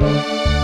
Música